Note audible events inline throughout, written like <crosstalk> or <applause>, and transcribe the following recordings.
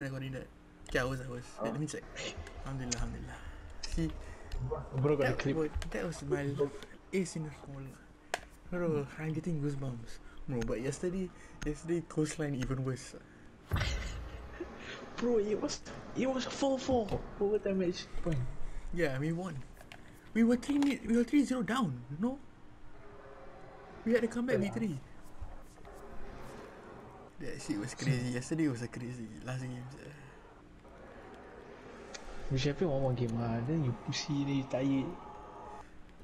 recording that. Okay, I was, I was. Wait, let me check. Alhamdulillah, Alhamdulillah. See, Bro got a that, clip. was, that was my ace in the hole. Bro, I'm getting goosebumps. Bro, but yesterday, yesterday coastline even worse. Bro, it was it was a 4-4 overtime match point. Yeah, we won. We were three, mi- we were three zero down. No, we had to come back victory. That shit was crazy. <laughs> Yesterday was a crazy last game. sia. We should play one more game ah. Then you pussy, then you tired.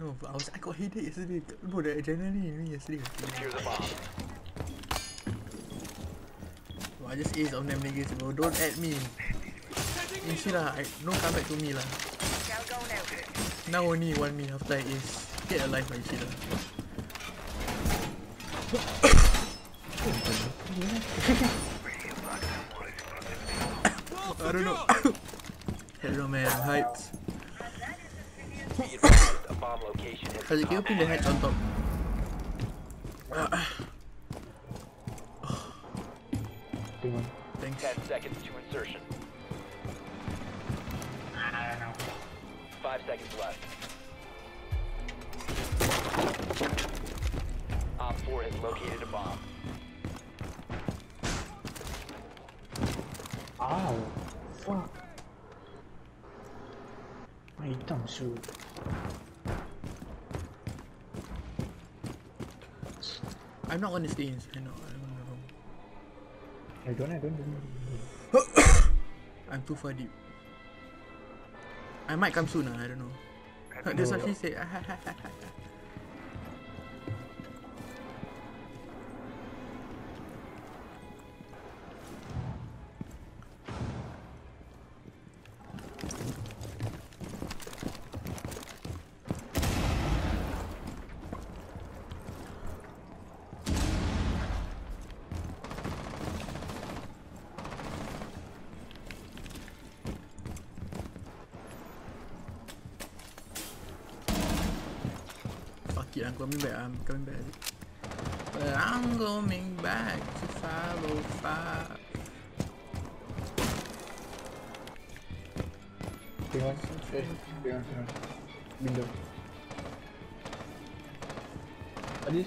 No, but I was I got headache yesterday. Bro, the adrenaline in me yesterday. Was crazy. Secure the bomb. Bro, I just ace on them niggas, bro. Don't add me. Inshi lah, I, no come back to me lah. Now only one me after I ace. Get alive, my shit lah. <laughs> I don't know. Hello man. I'm hyped. Be advised, a bomb location has Has it can you pin the hatch on top? Big one. thanks. 10 seconds to insertion. Five seconds left. Dumb. I'm not gonna stay inside. No, I'm gonna go. I don't, I don't, I don't. <coughs> I'm too far deep. I might come soon. ah, I don't know. That's what she said.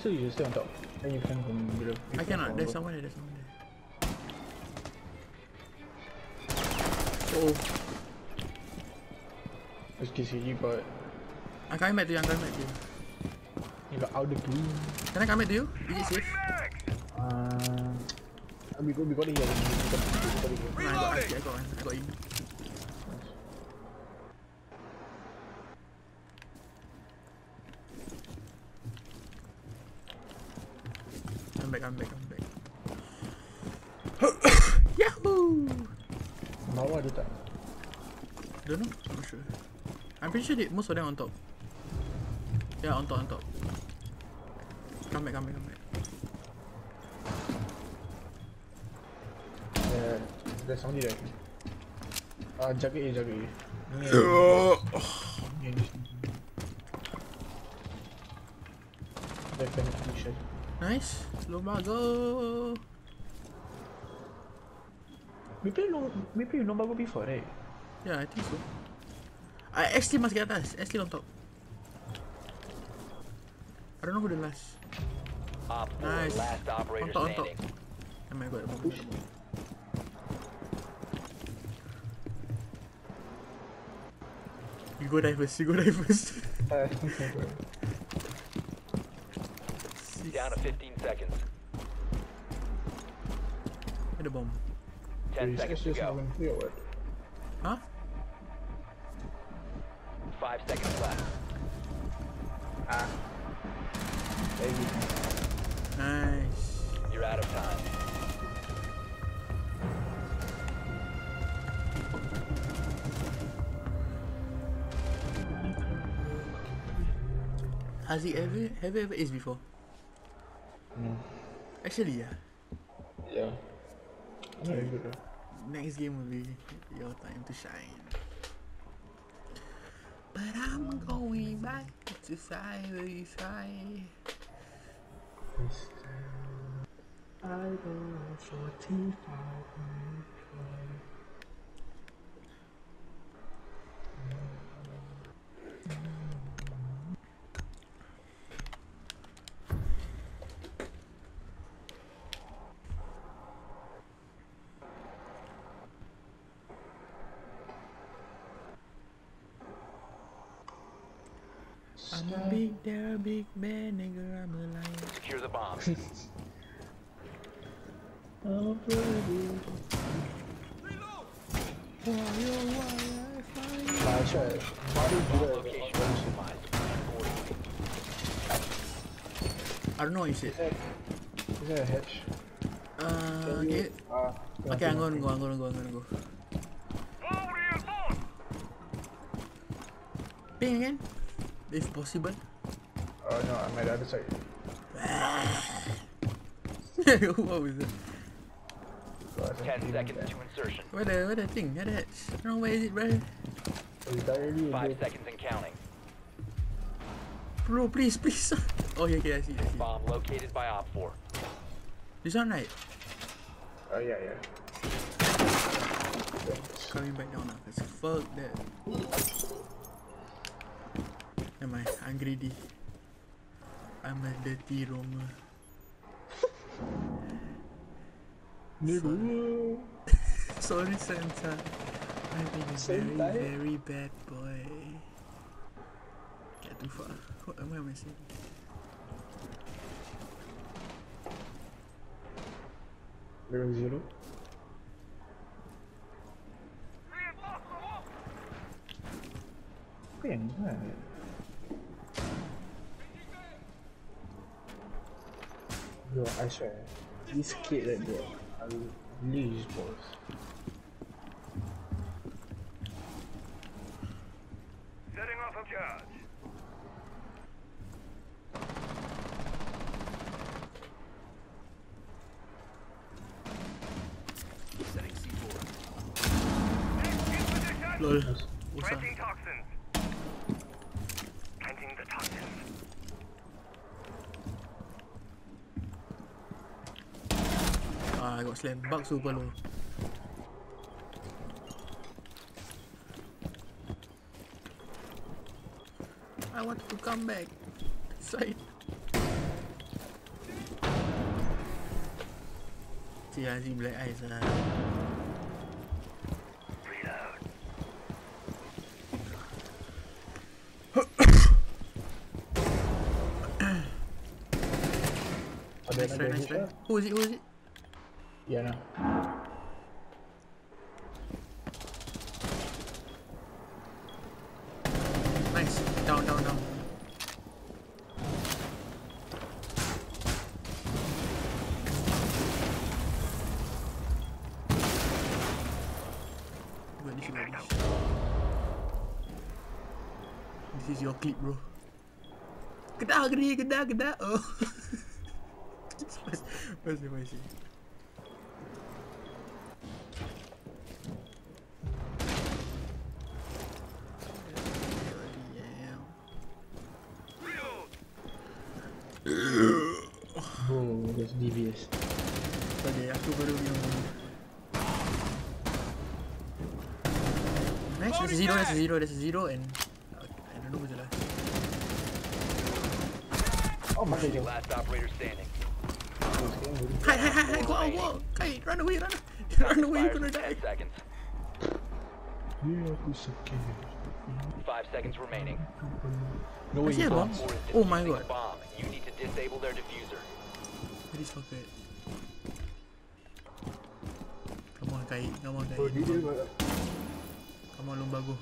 You stay on top. Then you can from I cannot. There's someone there. There's someone there. Oh, me, you got I'm coming back to you. I'm coming back to you. you got out the blue. Can I come back to you? Is it safe? Uh, we got we got it here. We got, we got it here. I got, I got one. I got you. They, most of them on top. Yeah, on top, on top. Come back, come back, come back. Yeah, there's somebody there. Ah, jaga A, jaga A. Yeah, position. Nice. Lomba go. We play no, we play no bago before, right? Yeah, I think so. I actually must get atas. Actually on top. I don't know who the last. Op 4, Nice. last operator On top, on top. the bomb. Push. You go dive first. You go dive first. Uh, Down to 15 seconds. Get the bomb. 10 Is seconds to go. Has he ever have you ever aced before? No. Actually, yeah. Yeah. I'm not very good though. Next game will be your time to shine. But I'm going back to side with side. I go 45 I'm a big, they're a big man, nigga. I'm a lion. Secure the bomb. <laughs> Oh, baby. Why, oh, why I find you? Nah, I swear. Why do you do Bomb that? location compromised. Accordingly. I don't know what you said. Is that, is that a hatch? Uh, okay. Ah, Okay, I'm gonna go, I'm gonna go, I'm gonna go. Ping again? If possible. Oh no, I'm at the other side. what was that? So Ten seconds there. to insertion. Where the, where the thing? Where the hatch? I don't know where is it, bro? Oh, so you die Five seconds and counting. Bro, please, please. <laughs> oh, yeah, okay, I see, I see. Bomb located by Op 4. This one, right? Oh yeah, yeah. Coming back down now, cause fuck that. Never mind, I'm greedy. I'm a dirty roamer. <laughs> Nigga. Sorry, <laughs> Santa. I've been a Same very, time. very bad boy. Get too far. What am I missing? Level zero. Apa yang ni kan? Bro, I swear. This kid right there. I will lose balls. Setting off a charge. Setting C4. In position. LOL. Usah. Planting toxins. Planting the toxins. I slam. Bug super low. I want to come back. Side. Si Azim black eyes. Ah. Ada Nice try, nice try. Who is it? Who is it? Yeah, no. Nice. Down, down, down. This, is your clip, bro. Kedah, kedah, kedah, kedah. Oh. <laughs> Masih, masih. Bro, that's devious. Okay, aku baru yang Nice, that's a zero, that's a zero, that's a zero and I don't know who's the last. Oh my god. Last operator standing. Hi, hi, hi, hi, go out, go out. Hey, run away, run <laughs> Run away, you're gonna die. Seconds. Yeah, aku sakit. Five seconds remaining. No way, Masih you ada? can't. Four is Oh my god. a bomb. You need to disable their diffuser. Where is fucker? Come on, Kai. Come on, Kai. Oh, Come on, Lumbago.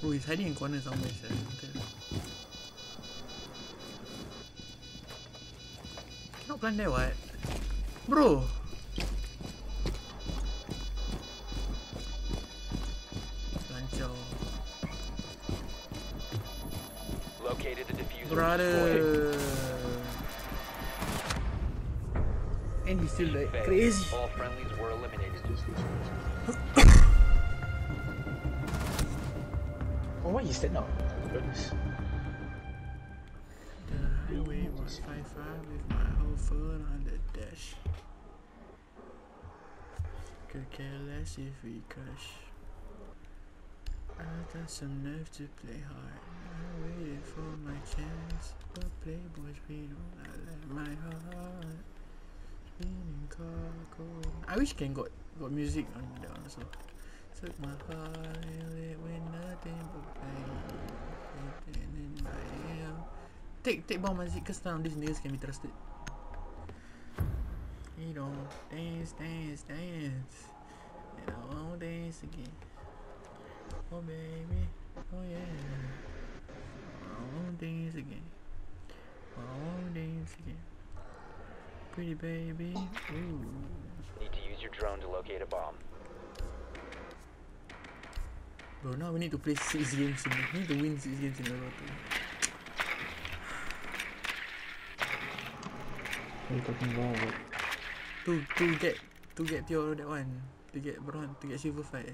Bro, he's hiding in corner somewhere, sir. Cannot plant there, what? Bro! It. And he's still like crazy. All friendlies were eliminated. Oh, why you stand up? Goodness. The highway was 5 5 with my whole phone on the dash. Could care less if we crash. I got some nerve to play hard. Highway wait for my chance, but playboys we don't let my heart spinning cargo. I wish can got got music on that one also. Took my heart away when nothing but pain. In my. Take take bomb music cause of these niggas can be trusted. You know, dance, dance, dance. And I won't dance again. Oh baby, oh yeah. I won't dance again. I won't dance again. Pretty baby, ooh. Need to use your drone to locate a bomb. Bro, now we need to play six games in We need to win six games in a row. too. What are you talking about? To to get to get your that one. To get bronze, to get silver fight.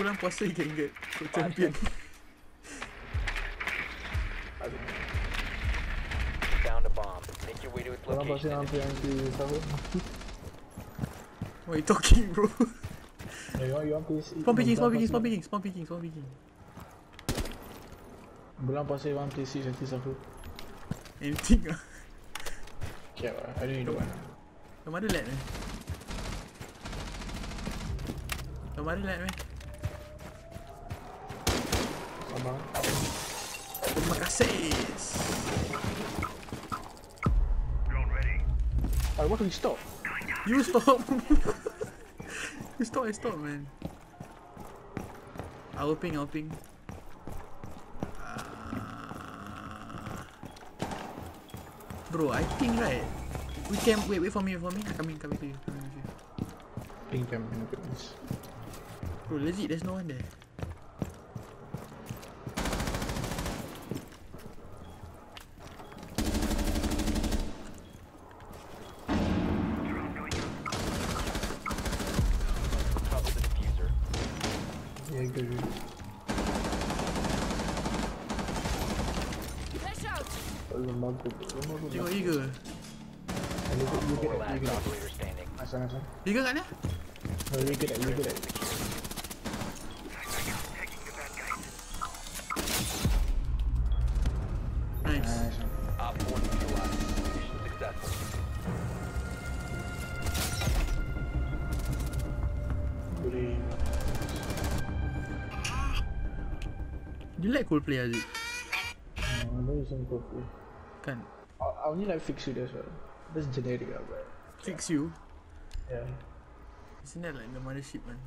Bulan puasa you can get for champion. Found a bomb. Make your way to its Orang pasal location. hampir anti tahu. What you talking bro? Eh, you want you want PC? Spawn picking, spawn picking, Bulan spawn picking, spawn picking, spawn picking. Bulan puasa you want PC nanti siapa? Anything ah. Lah. I don't need the one. Yang mana lad eh? Yang mana lad eh? Kasih. Drone ready. I want to stop. You stop. you stop, I stop, man. Our ping, our ping. Ah. Bro, I think right. We can wait, wait for me, wait for me. I'm coming, coming to you, coming to you. Ping cam goodness. Bro, legit, there's no one there. Cover the diffuser. Yeah, good. good. Lemah tu. Lemah tu. Tengok Eagle. You get, you Four get, last you get. Operator standing. Asal asal. Eagle kat mana? No, you get it. You get it. Taking the bad guys. Nice. Nice. Op 4 neutralized. Mission successful. Boleh. You like Coldplay, Aziz? Uh, very simple. Kan? I, I only like fix you as well. That's generic lah, but Fix you. yeah. Isn't that like the mothership one?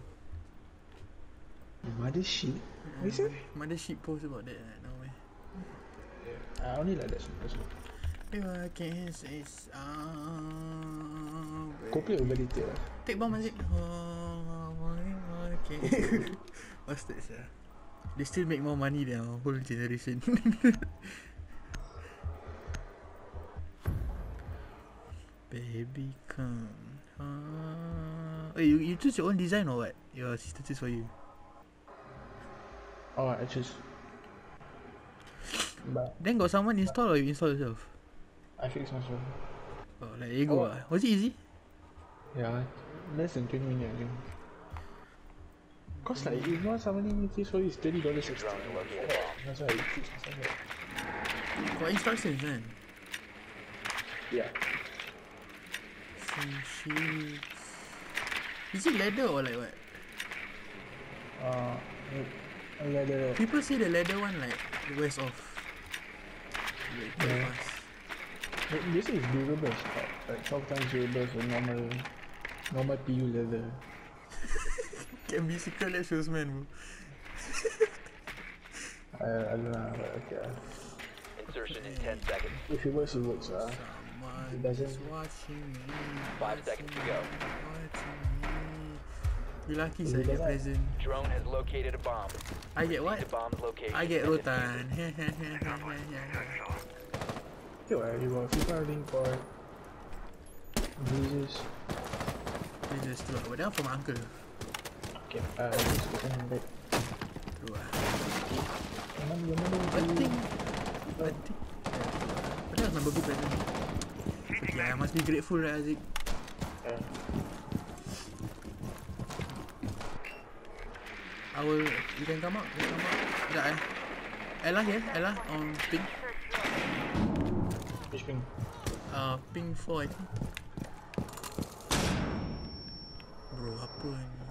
Mothership. What is it? Mothership post about that right now, eh? I only like that song. That's all. If I can say something. Coldplay overrated lah. Take bomb Aziz. Oh, can. What's that, sir? They still make more money than our whole generation. <laughs> Baby, come. Ah. Hey, you, you choose your own design or what? Your sister choose for you. Oh, I choose. But Then got someone install or you install yourself? I fix myself. Oh, like Ego Oh. ah. Was it easy? Yeah, less than 20 minutes I think. Cause like if you want somebody fix for you, it's thirty dollars Your extra. drone to locate a bomb. That's why I fix myself. Got instructions kan? Yeah. Some. Is it leather or like what? Uh, a leather. People say the leather one like wears off. Like, quite Yeah. fast. But This is durable as fuck. Like sometimes durable for normal, normal PU leather. <laughs> Can be Secretlab salesman bro. <laughs> I, I don't know, but okay. Insertion in 10 seconds. If it works, it works. Uh. Someone It doesn't- is watching me. Five seconds to go. Watching me. You lucky If saya it get present. Drone has located a bomb. I get what? The bomb's location. I get and defuse rotan. Okay, well, you got FIFA link for Jesus. This is true. But that from my uncle. Okay, uh, just put them back. Dua. Yang mana yang mana I think I Yeah, I must be grateful right Aziz. Ah, I will you can come out, you can come out. Sekejap eh. Ella here, Ella on ping. Which ping? Uh, ping 4 I think. Bro, apa ni?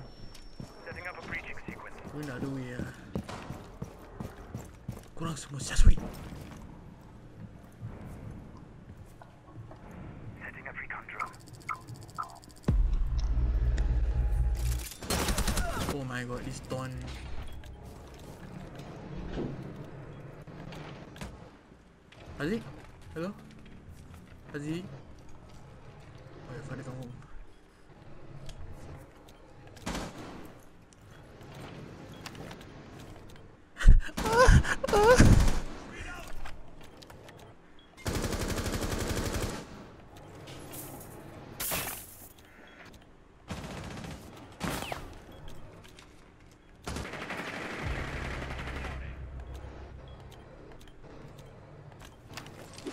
Setting up a breaching sequence. Nak ada way lah. Korang semua siasui. Oh my god, this Dawn. Aziz? Hello? Aziz? Oh, your father come home.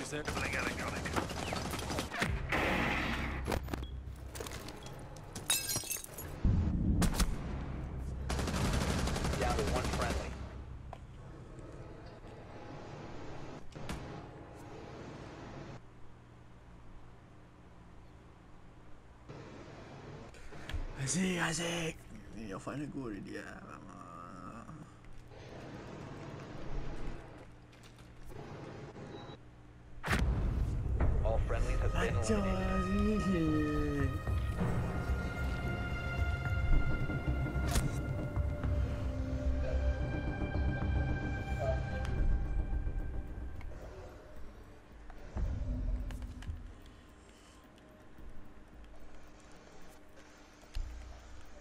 Doubling electronic. Down to one friendly. Go already lah.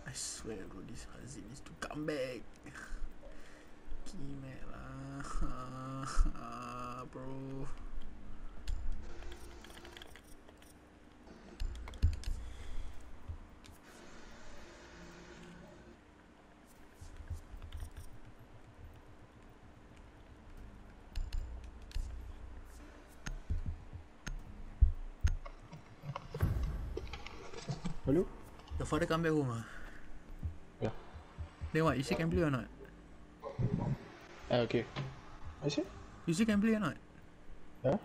I swear bro, this Haziq needs to come back. Kimek lah. <laughs> bro. Hello? Your father come back home ah? Yeah. Then what, you still can play or not? Ah, okay. I see? You still can play or not? Huh?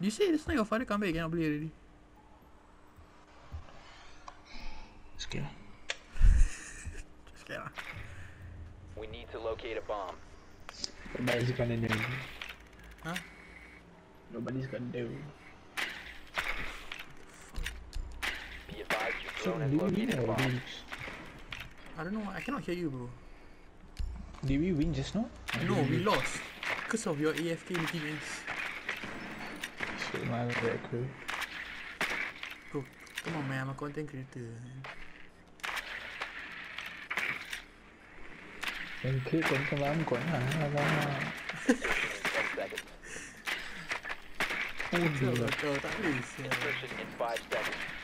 You say just now your father come back, you cannot play already. Sikit lah. Just scared lah. <laughs> We need to locate a bomb. Nobody's gonna know. Huh? Nobody's gonna know. Be advised your So, drone has did we located a bomb. lose? I don't know, I cannot hear you bro. Did we win just now? Or No, did we lost. Because of your AFK looking ass. Shit, my bad, crew. Bro, come on man, I'm a content creator. Yang klik konten lama kau lah. Alamak. Ten seconds. Oh, Kau dear. kau tak boleh sial. Insertion in five seconds.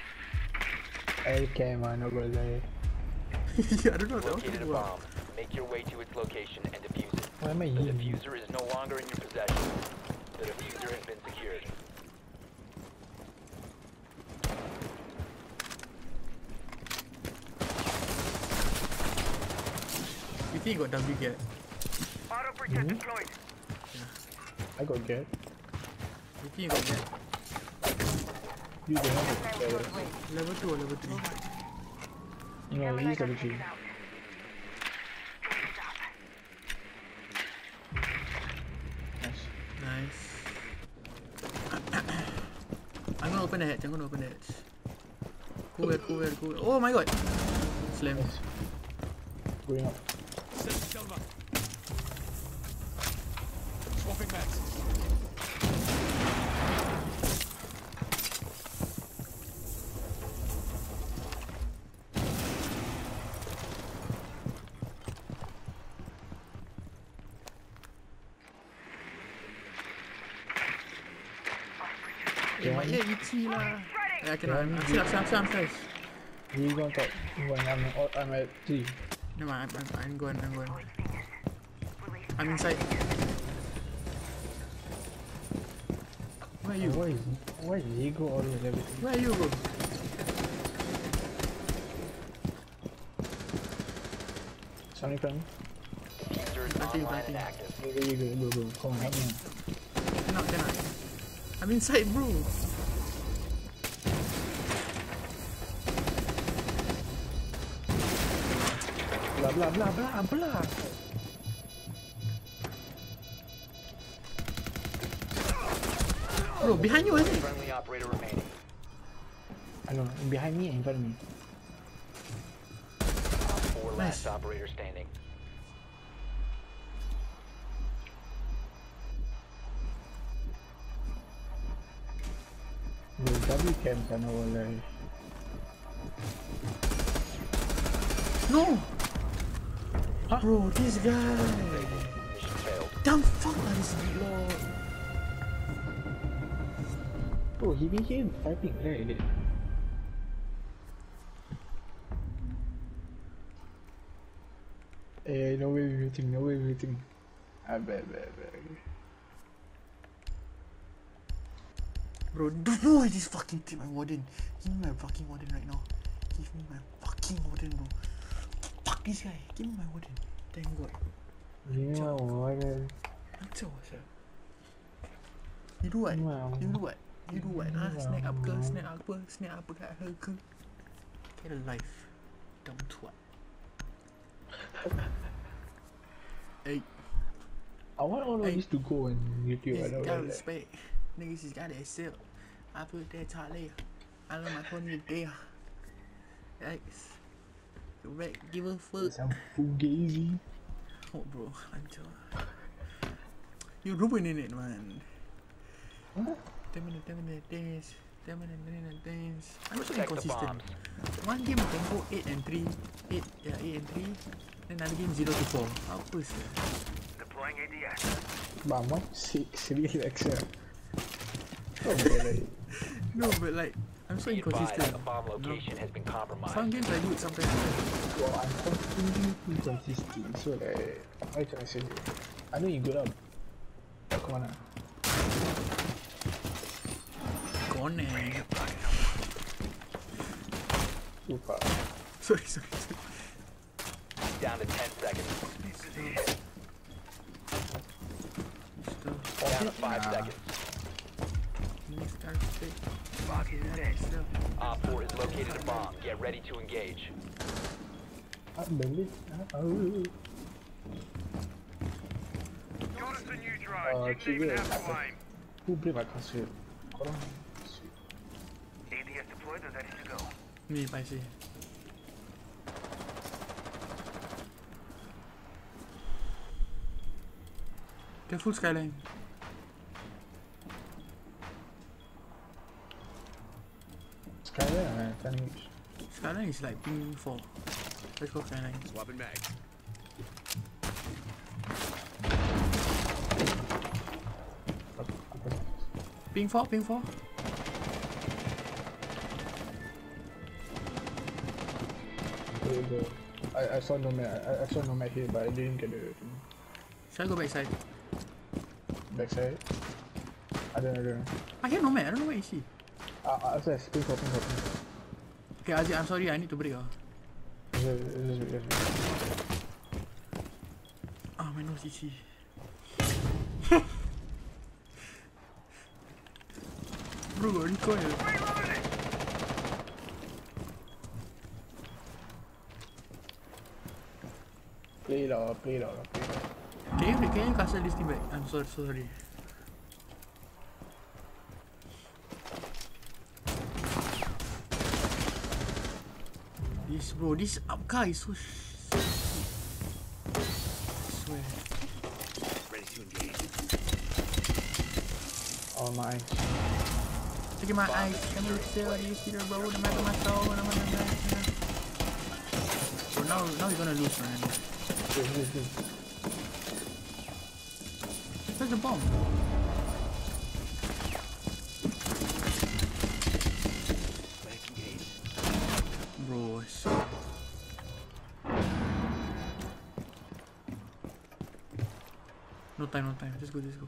I can mana boleh. I don't know what Located to a bomb. Make your way to its location and defuse it. Why am I The here? diffuser is no longer in your possession. The diffuser has been secured. You think you got W get? Auto breacher Mhm. deployed. I got get. You think you got get? You don't have it. Level 2 or level 3? No, he's level 3. Nice. Nice. <clears throat> I'm gonna open the hatch, I'm gonna open the hatch. Cool, well, cool, well, cool. well. Oh my god! Slam. Nice. Going up. Eh, my ear itchy lah. I cannot. I'm still. You go on top. You want I'm, I'm at 3. No, I'm, I'm, I'm going, I'm going. I'm inside. Where are you? Why is why is Diego always everything? Where are you, bro? Sonic front. Planting, planting. and active. There you go, go, go. Come on, help me. Cannot, cannot. I'm inside, bro. Blah blah blah blah. Bro, behind you, isn't it? Friendly operator remaining. I know, behind me and in front of me. Four last Nice. operator standing. W cams are no No! Bro, this guy. Damn fuck lah this lord. Bro, he be here typing right? Eh, no way waiting, no way waiting. I bet, bet, bet. Bro, don't know this fucking take my warden. Give me my fucking warden right now. Give me my fucking warden, bro. Fuck this guy. Give me my wooden. warden. Thank God. Yeah, what? Macam apa You do what? You do what? You do what? Ah, snack up ke? Snack apa? Snack apa kat her ke? Get a life. Dumb twat. <laughs> hey, I want all of Hey. this to go on YouTube. I he's don't got know. respect. Niggas just got that sip. I put that Charlie. I love my Tony there. Yikes. Correct. Give a fuck. Some fugazi. Oh, bro. Hancur. You ruining it, man. Ten minute, ten minute dance. Ten minute, ten minute dance. I'm so inconsistent. One game can go 8 and 3. 8, yeah, 8 and 3. Then another game 0 to 4. Apa sih? Deploying ADS. Not six, relax. Yeah. Oh, like, No, but like, I'm so Be advised, inconsistent. a bomb No. location has been Some compromised. games I do it, sometimes I don't. well, I'm constantly inconsistent. So, like, how can I say it? I know you good up. Come on. ah. Gone eh. Super. Sorry, sorry, sorry. Down to 10 seconds. Still, Down to 5 Nah. seconds. need to start to take. Still. Op 4 has located a bomb. Get ready to engage. I believe. Oh. Notice the new drone. Uh, Didn't even Kiwi, have to apa? aim. Who play my concert? Korang sweet. ADS deployed and ready to go. Ni, I see. Careful skyline. Skyline, Skyline is like ping 4. Let's go skyline. Swapping mag. Apa- apa? Ping 4, ping 4. The, the, I, I saw Nomad. I, I saw no Nomad here, but I didn't get the thing. Should I go backside? backside. I don't know. I don't know. I hear no man. I don't know where is he. Uh, uh, so spin for pin for pin. Okay, Aziz, I'm sorry. I need to break. ah. Just. Ah, my nose itchy. <laughs> Bro, got recoil. Play lah, play lah, play lah. Can you, can you castle this thing back? I'm sorry, sorry. Bro, this up car is so sh- so. I swear. Ready to engage. Oh my. Look at my eyes. Can you still do you see the road? The map of my soul and I'm on the back. Bro, now, now you're gonna lose, man. This, this, this. Where's the bomb? No time, no time. Just go, just go.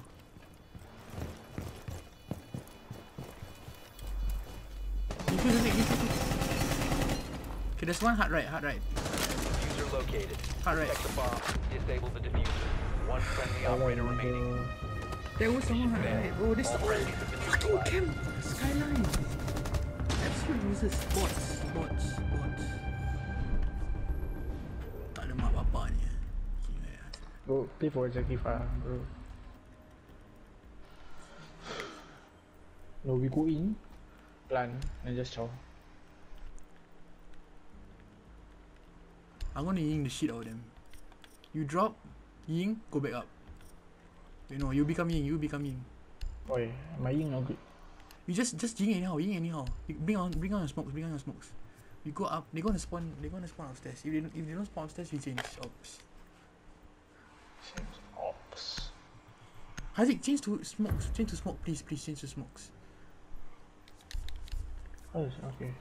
Defuse the thing, defuse the. Okay, there's one hard right, hard right. Diffuser located. Hard right. Protect the bomb. Disable the diffuser. One friendly oh, operator remaining. There was someone hard right. Oh, this All friendlies fucking neutralized. camp skyline. Absolute users. Bots, bots, Gila. Bro, pay for executive ah, bro. No, we go in, plan, and just chow. I'm gonna ying the shit out of them. You drop, ying, go back up. You know, you become ying, you become ying. Oi, my ying not good. You just just ying anyhow, ying anyhow. You bring on bring on your smokes, bring on your smokes. We go up, they're gonna spawn they're gonna spawn upstairs. If they don't if they don't spawn upstairs, we change ops. Seems ops. Haziq, change to smokes. Change to smoke, please, please change to smokes. Oh, okay.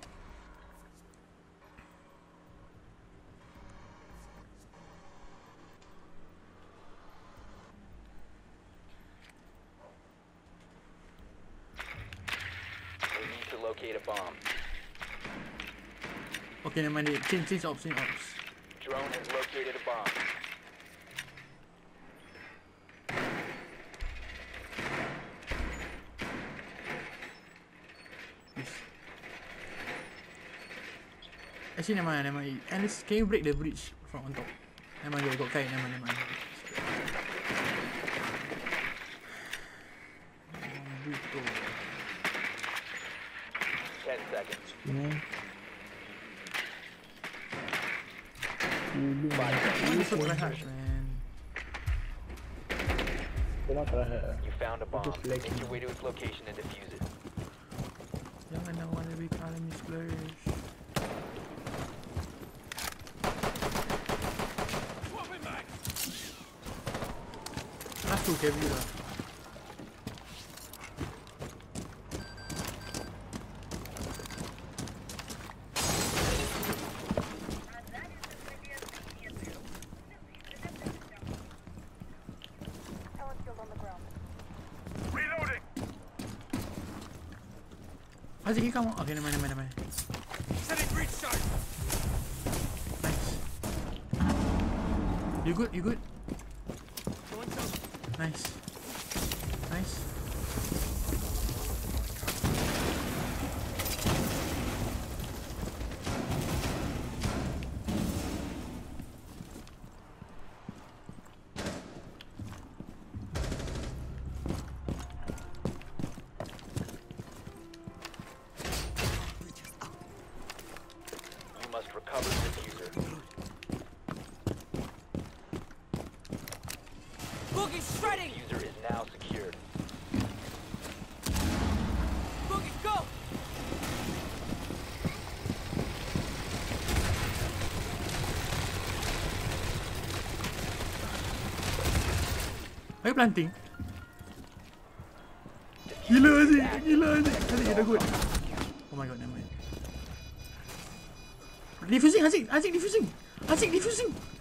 We need to locate a bomb. Okay, never mind. Change change ops, change ops. Drone has located a bomb. Actually, never mind, never mind. And let's, can you break the bridge from on top? Never mind, you got kite, never mind, never mind. Brutal. Ten seconds. You found a bomb. Make your way to its location and defuse it. Lah. Reloading. Haziq, you come. Okay, never mind, never mind, never. You good? You good? Nice. Boogie shredding! Diffuser is now secured. Boogie, go! Are you planting? Gila Haziq, gila Haziq. Haziq, dah good. Oh my god, never mind. I think, I think defusing, Haziq, Haziq defusing. Haziq